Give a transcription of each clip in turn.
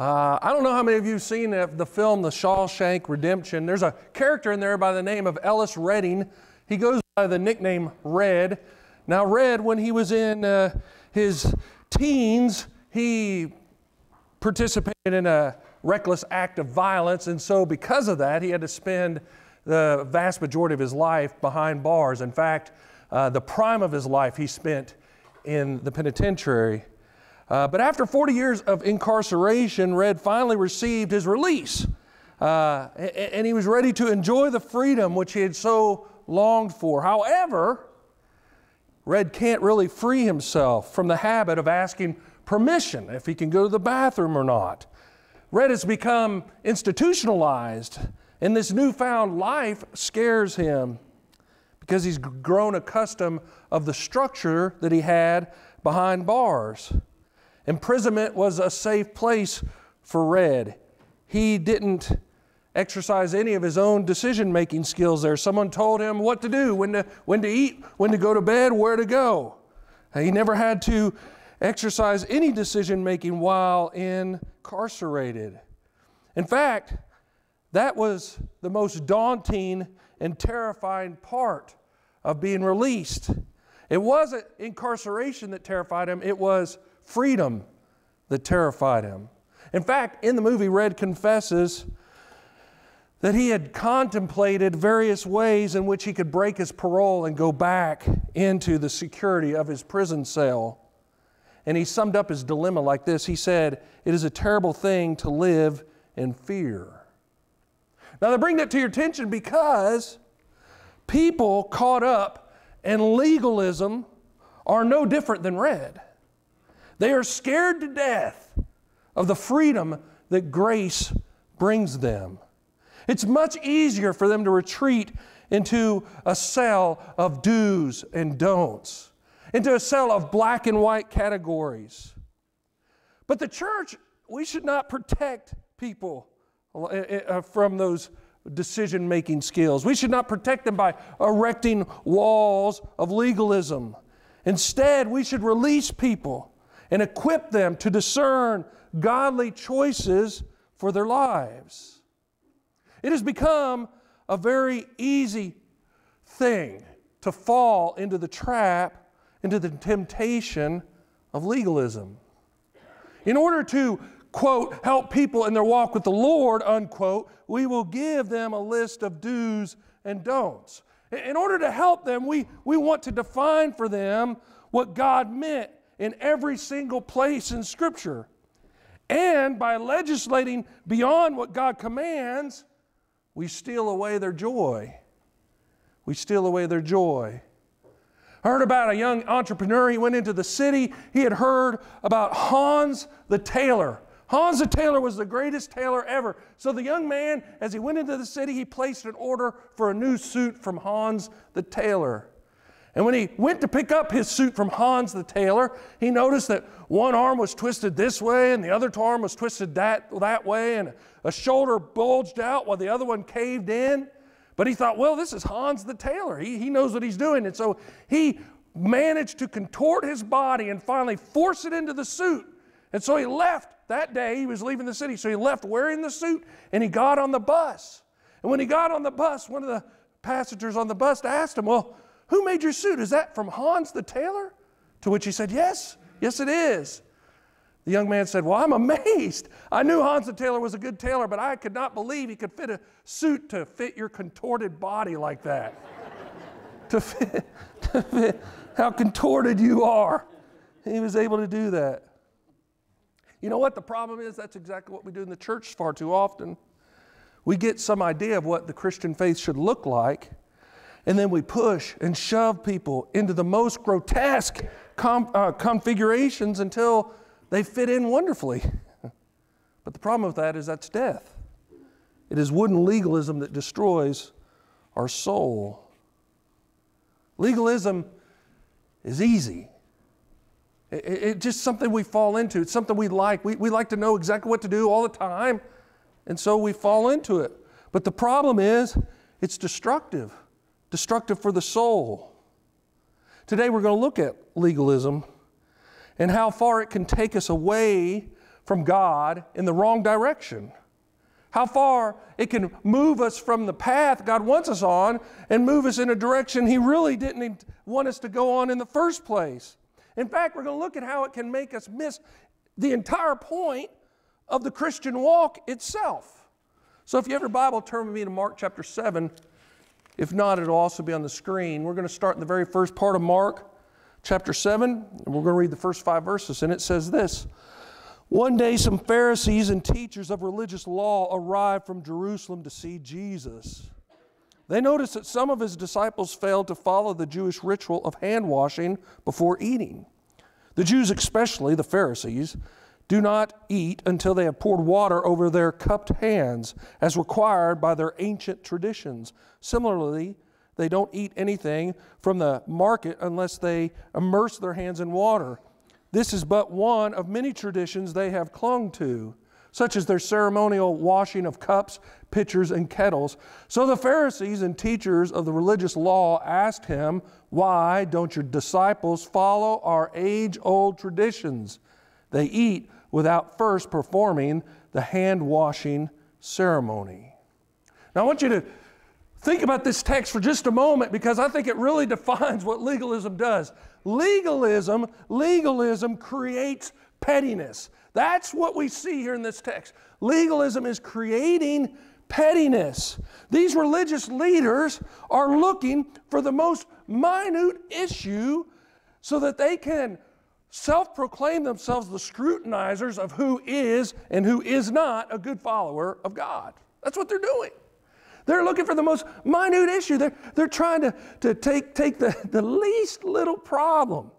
Uh, I don't know how many of you have seen the, film The Shawshank Redemption. There's a character in there by the name of Ellis Redding. He goes by the nickname Red. Now, Red, when he was in uh, his teens, he participated in a reckless act of violence, and so because of that, he had to spend the vast majority of his life behind bars. In fact, uh, the prime of his life he spent in the penitentiary. Uh, but after 40 years of incarceration, Red finally received his release. Uh, and, he was ready to enjoy the freedom which he had so longed for. However, Red can't really free himself from the habit of asking permission if he can go to the bathroom or not. Red has become institutionalized, and this newfound life scares him because he's grown accustomed of the structure that he had behind bars. Imprisonment was a safe place for Red. He didn't exercise any of his own decision making skills there. Someone told him what to do, when to, when to eat, when to go to bed, where to go. He never had to exercise any decision making while incarcerated. In fact, that was the most daunting and terrifying part of being released. It wasn't incarceration that terrified him, it was freedom that terrified him. In fact, in the movie, Red confesses that he had contemplated various ways in which he could break his parole and go back into the security of his prison cell. And he summed up his dilemma like this He said, It is a terrible thing to live in fear. Now, I bring that to your attention because people caught up in legalism are no different than red. They are scared to death of the freedom that grace brings them. It's much easier for them to retreat into a cell of do's and don'ts, into a cell of black and white categories. But the church, we should not protect people uh, uh, from those decision making skills. We should not protect them by erecting walls of legalism. Instead, we should release people and equip them to discern godly choices for their lives. It has become a very easy thing to fall into the trap, into the temptation of legalism. In order to quote, help people in their walk with the Lord, unquote, we will give them a list of do's and don'ts. In order to help them, we, we want to define for them what God meant in every single place in Scripture. And by legislating beyond what God commands, we steal away their joy. We steal away their joy. I heard about a young entrepreneur. He went into the city. He had heard about Hans the tailor. Hans the tailor was the greatest tailor ever. So the young man, as he went into the city, he placed an order for a new suit from Hans the tailor. And when he went to pick up his suit from Hans the tailor, he noticed that one arm was twisted this way and the other arm was twisted that, that way, and a shoulder bulged out while the other one caved in. But he thought, well, this is Hans the tailor. He, he knows what he's doing. And so he managed to contort his body and finally force it into the suit. And so he left that day, he was leaving the city. So he left wearing the suit and he got on the bus. And when he got on the bus, one of the passengers on the bus asked him, Well, who made your suit? Is that from Hans the tailor? To which he said, Yes, yes, it is. The young man said, Well, I'm amazed. I knew Hans the tailor was a good tailor, but I could not believe he could fit a suit to fit your contorted body like that. to, fit, to fit how contorted you are. He was able to do that. You know what the problem is? That's exactly what we do in the church far too often. We get some idea of what the Christian faith should look like, and then we push and shove people into the most grotesque uh, configurations until they fit in wonderfully. but the problem with that is that's death. It is wooden legalism that destroys our soul. Legalism is easy. It's just something we fall into. It's something we like. We, we like to know exactly what to do all the time, and so we fall into it. But the problem is, it's destructive, destructive for the soul. Today, we're going to look at legalism and how far it can take us away from God in the wrong direction. How far it can move us from the path God wants us on and move us in a direction He really didn't want us to go on in the first place. In fact, we're going to look at how it can make us miss the entire point of the Christian walk itself. So if you have your Bible, turn with me to Mark chapter 7. If not, it'll also be on the screen. We're going to start in the very first part of Mark chapter 7, and we're going to read the first five verses. And it says this One day, some Pharisees and teachers of religious law arrived from Jerusalem to see Jesus. They noticed that some of his disciples failed to follow the Jewish ritual of hand washing before eating. The Jews, especially the Pharisees, do not eat until they have poured water over their cupped hands, as required by their ancient traditions. Similarly, they don't eat anything from the market unless they immerse their hands in water. This is but one of many traditions they have clung to, such as their ceremonial washing of cups, pitchers, and kettles. So the Pharisees and teachers of the religious law asked him, Why don't your disciples follow our age old traditions? They eat without first performing the hand washing ceremony. Now, I want you to think about this text for just a moment because I think it really defines what legalism does. Legalism, legalism creates pettiness. That's what we see here in this text. Legalism is creating pettiness. These religious leaders are looking for the most minute issue so that they can self proclaim themselves the scrutinizers of who is and who is not a good follower of God. That's what they're doing. They're looking for the most minute issue. They're, they're trying to, to take, take the, the least little problem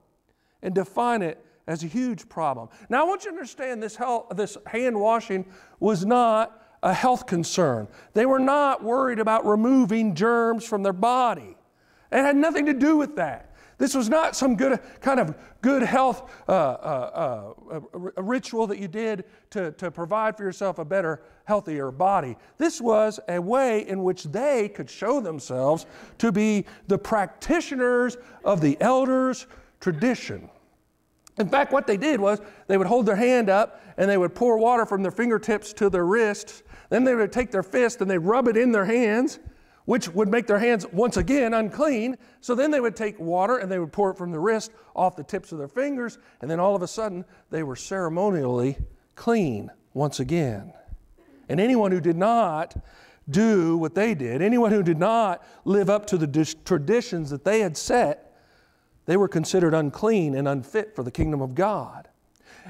and define it as a huge problem. Now, I want you to understand this, health, this hand washing was not a health concern. They were not worried about removing germs from their body. It had nothing to do with that. This was not some good kind of good health uh, uh, uh, ritual that you did to, to provide for yourself a better, healthier body. This was a way in which they could show themselves to be the practitioners of the elders' tradition. In fact, what they did was they would hold their hand up and they would pour water from their fingertips to their wrists. Then they would take their fist and they'd rub it in their hands which would make their hands once again unclean. So then they would take water and they would pour it from the wrist off the tips of their fingers, and then all of a sudden they were ceremonially clean once again. And anyone who did not do what they did, anyone who did not live up to the traditions that they had set, they were considered unclean and unfit for the kingdom of God.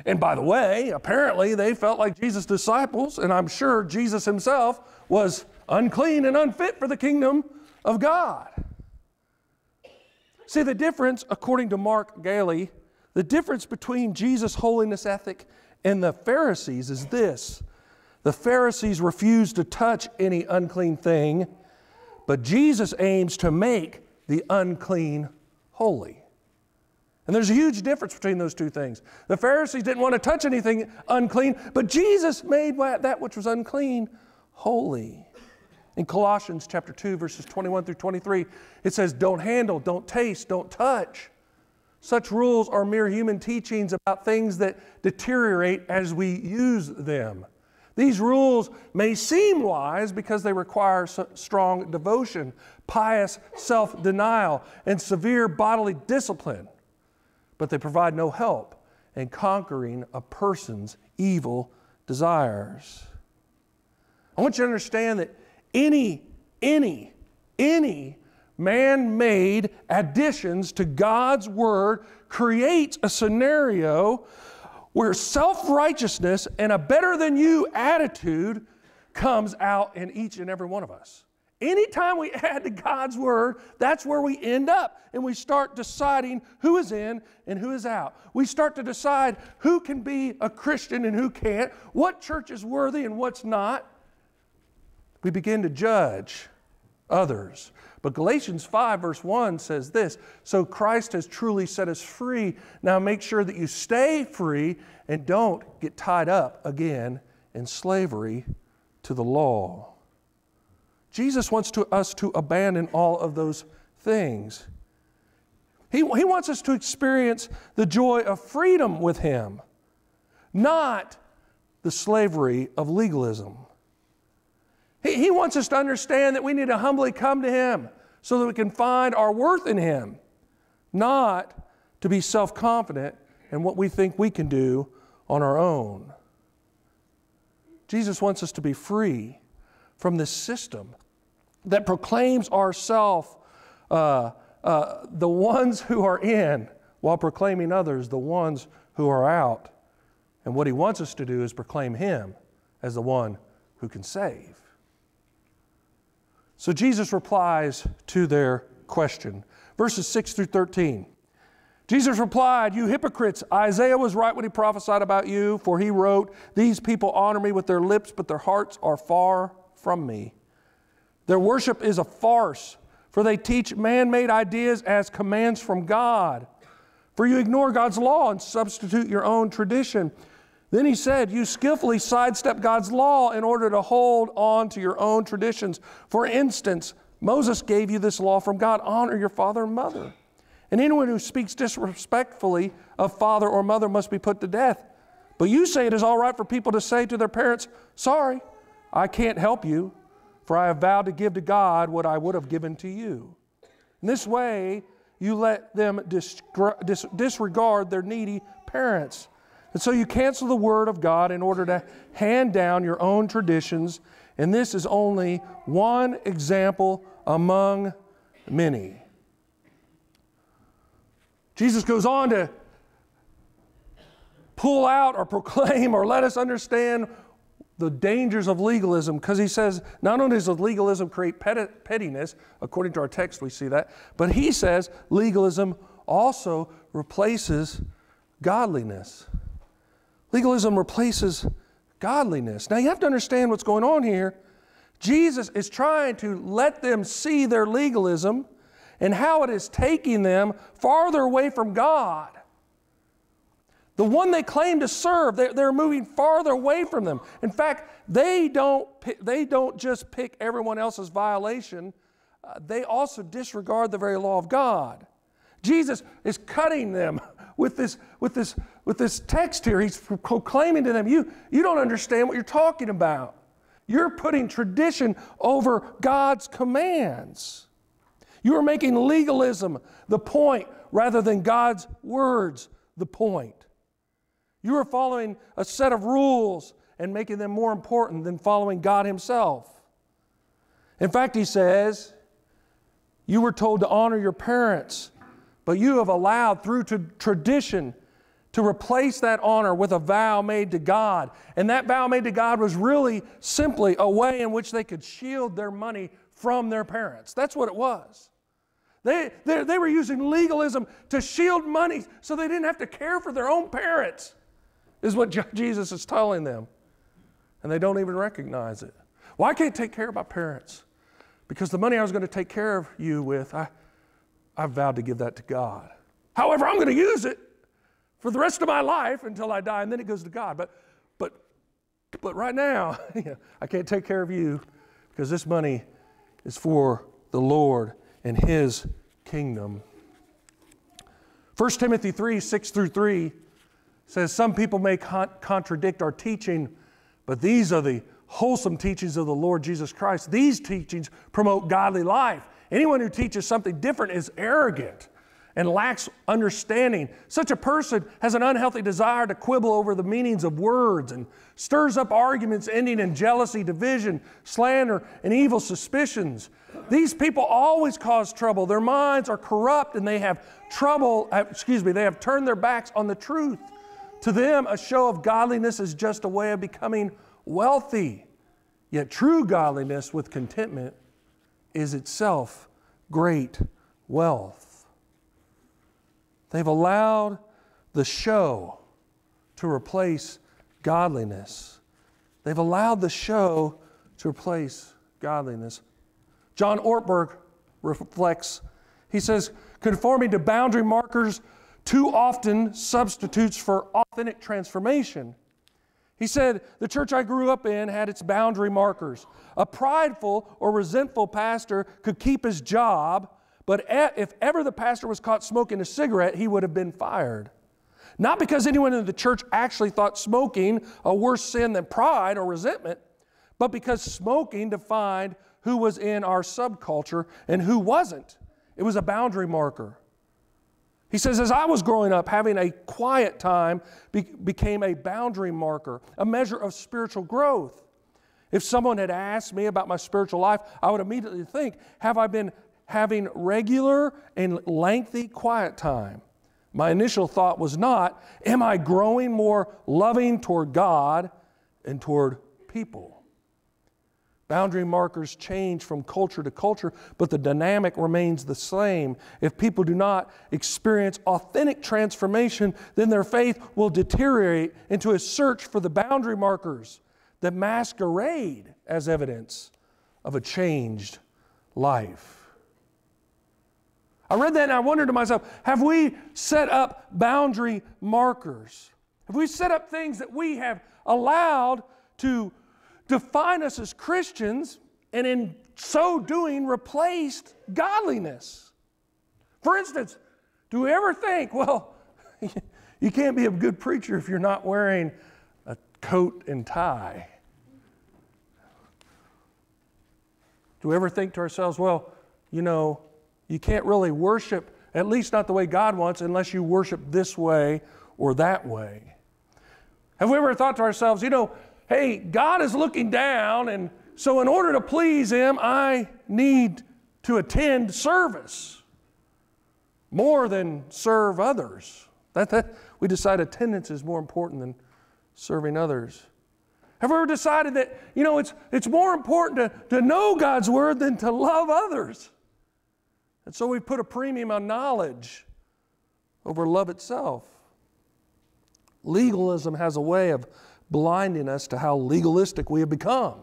And by the way, apparently they felt like Jesus' disciples, and I'm sure Jesus himself was unclean and unfit for the kingdom of God. See, the difference, according to Mark Galli, the difference between Jesus' holiness ethic and the Pharisees is this the Pharisees refused to touch any unclean thing, but Jesus aims to make the unclean holy. And there's a huge difference between those two things. The Pharisees didn't want to touch anything unclean, but Jesus made that which was unclean holy. In Colossians chapter 2, verses 21 through 23, it says, Don't handle, don't taste, don't touch. Such rules are mere human teachings about things that deteriorate as we use them. These rules may seem wise because they require strong devotion, pious self denial, and severe bodily discipline, but they provide no help in conquering a person's evil desires. I want you to understand that any, any, any man made additions to God's Word creates a scenario where self righteousness and a better than you attitude comes out in each and every one of us. Anytime we add to God's Word, that's where we end up. And we start deciding who is in and who is out. We start to decide who can be a Christian and who can't, what church is worthy and what's not we begin to judge others. But Galatians 5, verse 1 says this So Christ has truly set us free. Now make sure that you stay free and don't get tied up again in slavery to the law. Jesus wants to, us to abandon all of those things. He, he wants us to experience the joy of freedom with Him, not the slavery of legalism. He, wants us to understand that we need to humbly come to Him so that we can find our worth in Him, not to be self confident in what we think we can do on our own. Jesus wants us to be free from this system that proclaims ourself uh, uh, the ones who are in while proclaiming others the ones who are out. And what he wants us to do is proclaim him as the one who can save. So Jesus replies to their question. Verses 6 through 13. Jesus replied, You hypocrites, Isaiah was right when he prophesied about you, for he wrote, These people honor me with their lips, but their hearts are far from me. Their worship is a farce, for they teach man made ideas as commands from God. For you ignore God's law and substitute your own tradition. Then he said, You skillfully sidestep God's law in order to hold on to your own traditions. For instance, Moses gave you this law from God honor your father and mother. And anyone who speaks disrespectfully of father or mother must be put to death. But you say it is all right for people to say to their parents, Sorry, I can't help you, for I have vowed to give to God what I would have given to you. In this way, you let them disregard their needy parents. And so you cancel the word of God in order to hand down your own traditions. And this is only one example among many. Jesus goes on to pull out or proclaim or let us understand the dangers of legalism because he says not only does legalism create pettiness, according to our text, we see that, but he says legalism also replaces godliness. Legalism replaces godliness. Now you have to understand what's going on here. Jesus is trying to let them see their legalism and how it is taking them farther away from God. The one they claim to serve, they're, moving farther away from them. In fact, they don't, they don't just pick everyone else's violation, uh, they also disregard the very law of God. Jesus is cutting them with this, with this, with this text here. He's proclaiming to them, you, you don't understand what you're talking about. You're putting tradition over God's commands. You are making legalism the point rather than God's words the point. You are following a set of rules and making them more important than following God Himself. In fact, He says, You were told to honor your parents, but you have allowed through to tradition to replace that honor with a vow made to God. And that vow made to God was really simply a way in which they could shield their money from their parents. That's what it was. They, they, they were using legalism to shield money so they didn't have to care for their own parents, is what Jesus is telling them. And they don't even recognize it. Well, I can't take care of my parents because the money I was going to take care of you with, I, I vowed to give that to God. However, I'm going to use it for the rest of my life until I die, and then it goes to God. But, but, but right now, I can't take care of you because this money is for the Lord and his kingdom. 1 Timothy 3 6 through 3 says, Some people may con- contradict our teaching, but these are the wholesome teachings of the Lord Jesus Christ. These teachings promote godly life. Anyone who teaches something different is arrogant and lacks understanding. Such a person has an unhealthy desire to quibble over the meanings of words and stirs up arguments ending in jealousy, division, slander, and evil suspicions. These people always cause trouble. Their minds are corrupt and they have trouble, uh, excuse me, they have turned their backs on the truth. To them, a show of godliness is just a way of becoming wealthy. Yet true godliness with contentment is itself great wealth. They've allowed the show to replace godliness. They've allowed the show to replace godliness. John Ortberg reflects, he says, conforming to boundary markers too often substitutes for authentic transformation. He said, The church I grew up in had its boundary markers. A prideful or resentful pastor could keep his job but if ever the pastor was caught smoking a cigarette, he would have been fired. Not because anyone in the church actually thought smoking a worse sin than pride or resentment, but because smoking defined who was in our subculture and who wasn't. It was a boundary marker. He says, as I was growing up, having a quiet time be- became a boundary marker, a measure of spiritual growth. If someone had asked me about my spiritual life, I would immediately think, have I been having regular and lengthy quiet time? My initial thought was not, am I growing more loving toward God and toward people? Boundary markers change from culture to culture, but the dynamic remains the same. If people do not experience authentic transformation, then their faith will deteriorate into a search for the boundary markers that masquerade as evidence of a changed life. I read that and I wondered to myself have we set up boundary markers? Have we set up things that we have allowed to define us as Christians and in so doing replaced godliness? For instance, do we ever think, well, you can't be a good preacher if you're not wearing a coat and tie? Do we ever think to ourselves, well, you know, you can't really worship, at least not the way God wants, unless you worship this way or that way? Have we ever thought to ourselves, you know, hey, God is looking down, and so in order to please Him, I need to attend service more than serve others? That, that, we decide attendance is more important than serving others. Have we ever decided that, you know, it's, it's more important to, to know God's Word than to love others? And so we put a premium on knowledge over love itself. Legalism has a way of blinding us to how legalistic we have become.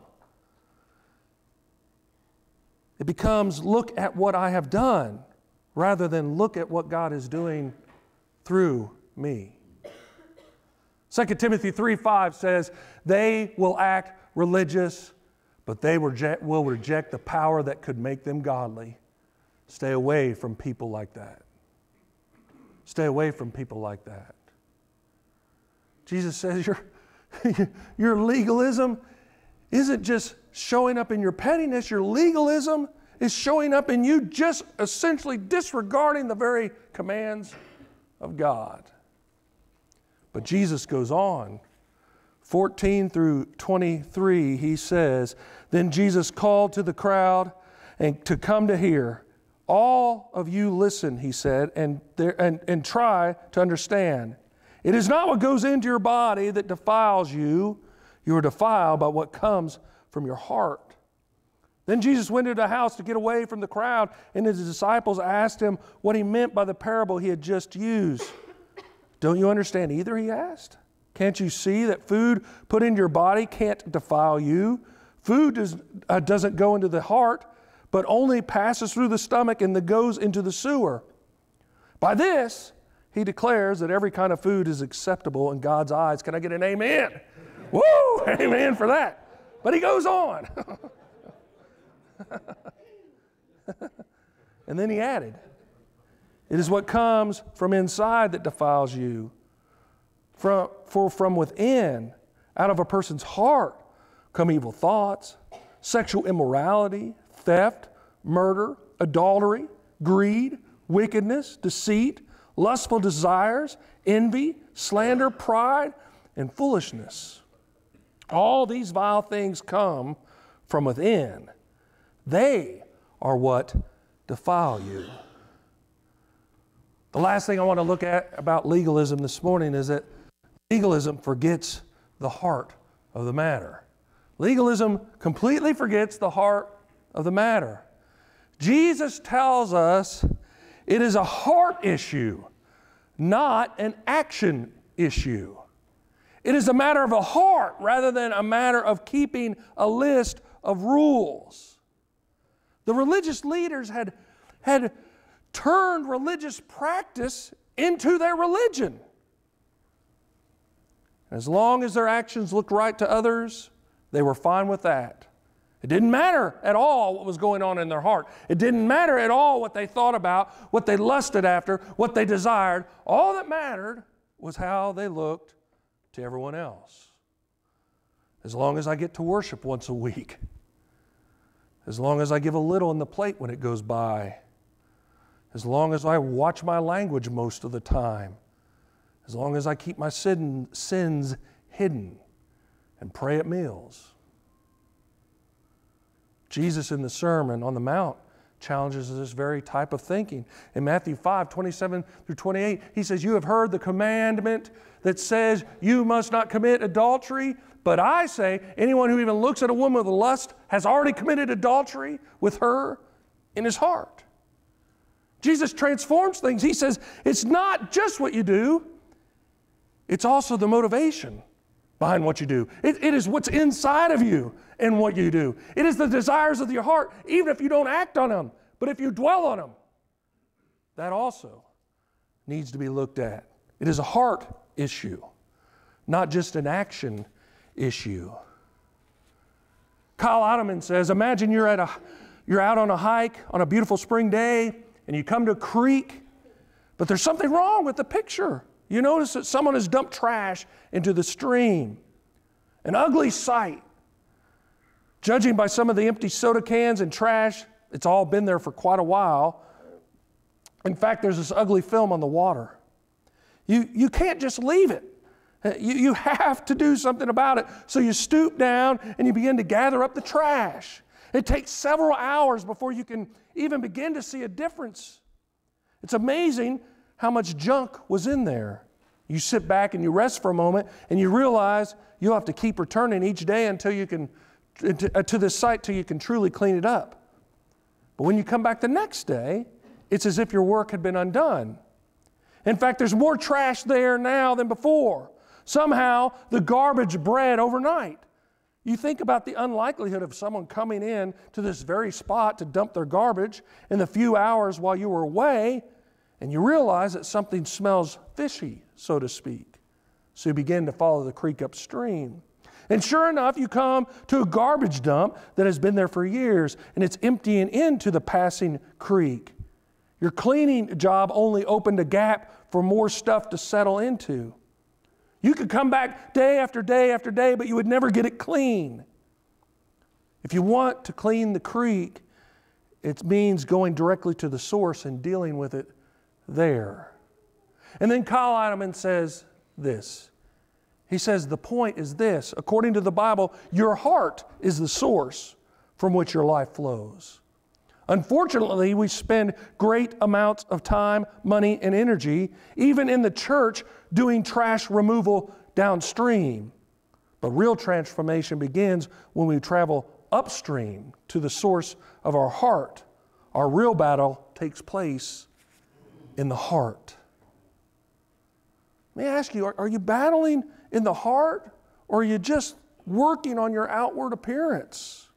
It becomes look at what I have done rather than look at what God is doing through me. 2 Timothy 3 5 says, They will act religious, but they will reject the power that could make them godly. Stay away from people like that. Stay away from people like that. Jesus says, Your, your legalism isn't just showing up in your pettiness, your legalism is showing up in you just essentially disregarding the very commands of God. But Jesus goes on. 14 through 23, he says, Then Jesus called to the crowd and to come to hear. All of you listen, he said, and, there, and, and try to understand. It is not what goes into your body that defiles you. You are defiled by what comes from your heart. Then Jesus went into the house to get away from the crowd, and his disciples asked him what he meant by the parable he had just used. Don't you understand either? He asked. Can't you see that food put into your body can't defile you? Food does, uh, doesn't go into the heart, but only passes through the stomach and goes into the sewer. By this, he declares that every kind of food is acceptable in God's eyes. Can I get an amen? Woo! Amen for that. But he goes on. and then he added, it is what comes from inside that defiles you. From, for from within, out of a person's heart, come evil thoughts, sexual immorality, theft, murder, adultery, greed, wickedness, deceit, lustful desires, envy, slander, pride, and foolishness. All these vile things come from within. They are what defile you. The last thing I want to look at about legalism this morning is that legalism forgets the heart of the matter. Legalism completely forgets the heart of the matter. Jesus tells us it is a heart issue, not an action issue. It is a matter of a heart rather than a matter of keeping a list of rules. The religious leaders had, had turned religious practice into their religion. As long as their actions looked right to others, they were fine with that. It didn't matter at all what was going on in their heart. It didn't matter at all what they thought about, what they lusted after, what they desired. All that mattered was how they looked to everyone else. As long as I get to worship once a week, as long as I give a little in the plate when it goes by, as long as I watch my language most of the time, as long as I keep my sin, sins hidden and pray at meals. Jesus in the Sermon on the Mount challenges this very type of thinking. In Matthew 5 27 through 28, he says, You have heard the commandment that says you must not commit adultery. But I say, anyone who even looks at a woman with a lust has already committed adultery with her in his heart. Jesus transforms things. He says, It's not just what you do, it's also the motivation behind what you do. It, it is what's inside of you and what you do. It is the desires of your heart, even if you don't act on them. But if you dwell on them, that also needs to be looked at. It is a heart issue, not just an action issue. Kyle Idleman says Imagine you're, at a, you're out on a hike on a beautiful spring day and you come to a creek, but there's something wrong with the picture. You notice that someone has dumped trash into the stream. An ugly sight. Judging by some of the empty soda cans and trash, it's all been there for quite a while. In fact, there's this ugly film on the water. You, you can't just leave it. You, you have to do something about it. So you stoop down and you begin to gather up the trash. It takes several hours before you can even begin to see a difference. It's amazing how much junk was in there. You sit back and you rest for a moment and you realize you'll have to keep returning each day until you can, to, uh, to this site till you can truly clean it up. But when you come back the next day, it's as if your work had been undone. In fact, there's more trash there now than before. Somehow, the garbage bred overnight. You think about the unlikelihood of someone coming in to this very spot to dump their garbage in the few hours while you were away and you realize that something smells fishy, so to speak. So you begin to follow the creek upstream. And sure enough, you come to a garbage dump that has been there for years and it's emptying into the passing creek. Your cleaning job only opened a gap for more stuff to settle into. You could come back day after day after day, but you would never get it clean. If you want to clean the creek, it means going directly to the source and dealing with it there. And then Kyle Idleman says this. He says, The point is this according to the Bible, your heart is the source from which your life flows. Unfortunately, we spend great amounts of time, money, and energy, even in the church, doing trash removal downstream. But real transformation begins when we travel upstream to the source of our heart. Our real battle takes place in the heart. May I ask you, are, are you battling in the heart or are you just working on your outward appearance?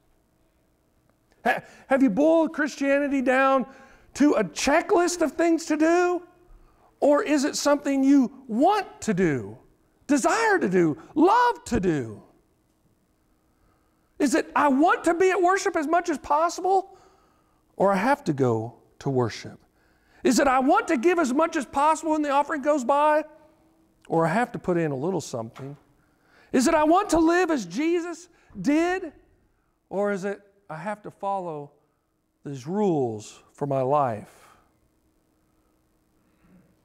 Ha, have you boiled Christianity down to a checklist of things to do? Or is it something you want to do, desire to do, love to do? Is it, I want to be at worship as much as possible, or I have to go to worship? Is it I want to give as much as possible when the offering goes by, or I have to put in a little something? Is it I want to live as Jesus did, or is it I have to follow these rules for my life?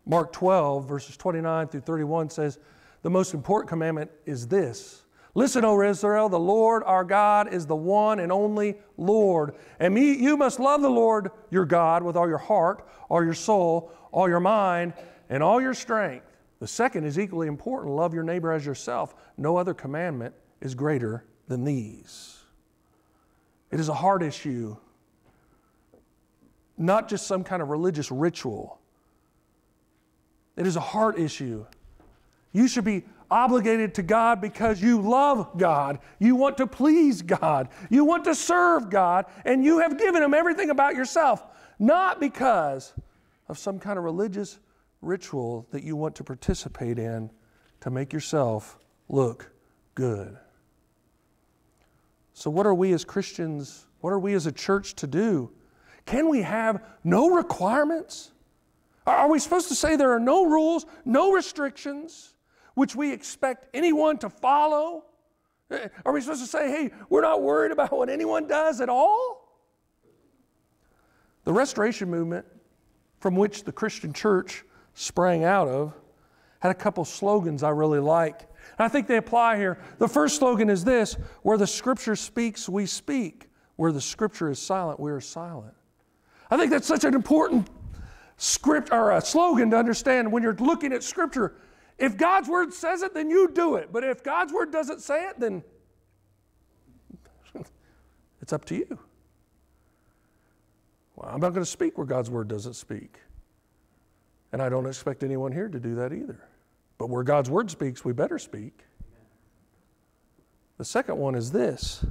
Mark 12, verses 29 through 31 says, The most important commandment is this Listen, O Israel, the Lord our God is the one and only Lord. And me, you must love the Lord your God with all your heart, all your soul, all your mind, and all your strength. The second is equally important love your neighbor as yourself. No other commandment is greater than these. It is a heart issue, not just some kind of religious ritual. It is a heart issue. You should be obligated to God because you love God. You want to please God. You want to serve God, and you have given Him everything about yourself, not because of some kind of religious ritual that you want to participate in to make yourself look good. So, what are we as Christians, what are we as a church to do? Can we have no requirements? Are we supposed to say there are no rules, no restrictions, which we expect anyone to follow? Are we supposed to say, hey, we're not worried about what anyone does at all? The Restoration Movement, from which the Christian church sprang out of, had a couple slogans I really like. And I think they apply here. The first slogan is this where the scripture speaks, we speak. Where the scripture is silent, we are silent. I think that's such an important script or a slogan to understand when you're looking at scripture. If God's word says it, then you do it. But if God's word doesn't say it, then it's up to you. Well, I'm not going to speak where God's word doesn't speak. And I don't expect anyone here to do that either. But where God's word speaks, we better speak. The second one is this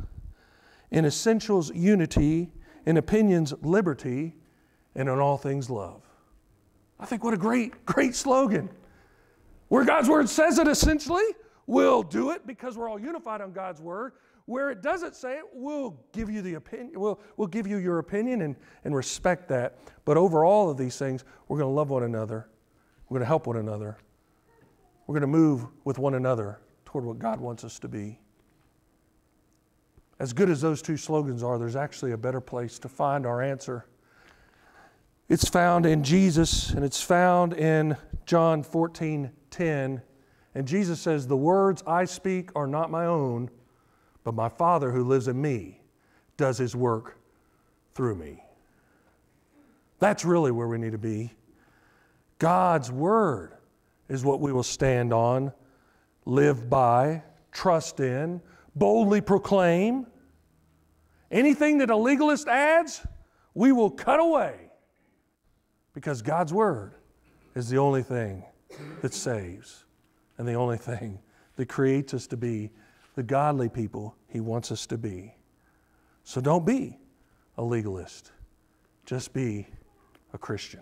in essentials, unity, in opinions, liberty, and in all things, love. I think what a great, great slogan. Where God's word says it essentially, we'll do it because we're all unified on God's word. Where it doesn't say it, we'll give you the opinion, we'll, we'll give you your opinion and, and respect that. But over all of these things, we're going to love one another. We're going to help one another. We're going to move with one another toward what God wants us to be. As good as those two slogans are, there's actually a better place to find our answer. It's found in Jesus and it's found in John 14 10. And Jesus says, The words I speak are not my own, but my Father who lives in me does his work through me. That's really where we need to be. God's word is what we will stand on, live by, trust in, boldly proclaim. Anything that a legalist adds, we will cut away because God's Word is the only thing that saves and the only thing that creates us to be the godly people He wants us to be. So don't be a legalist, just be a Christian.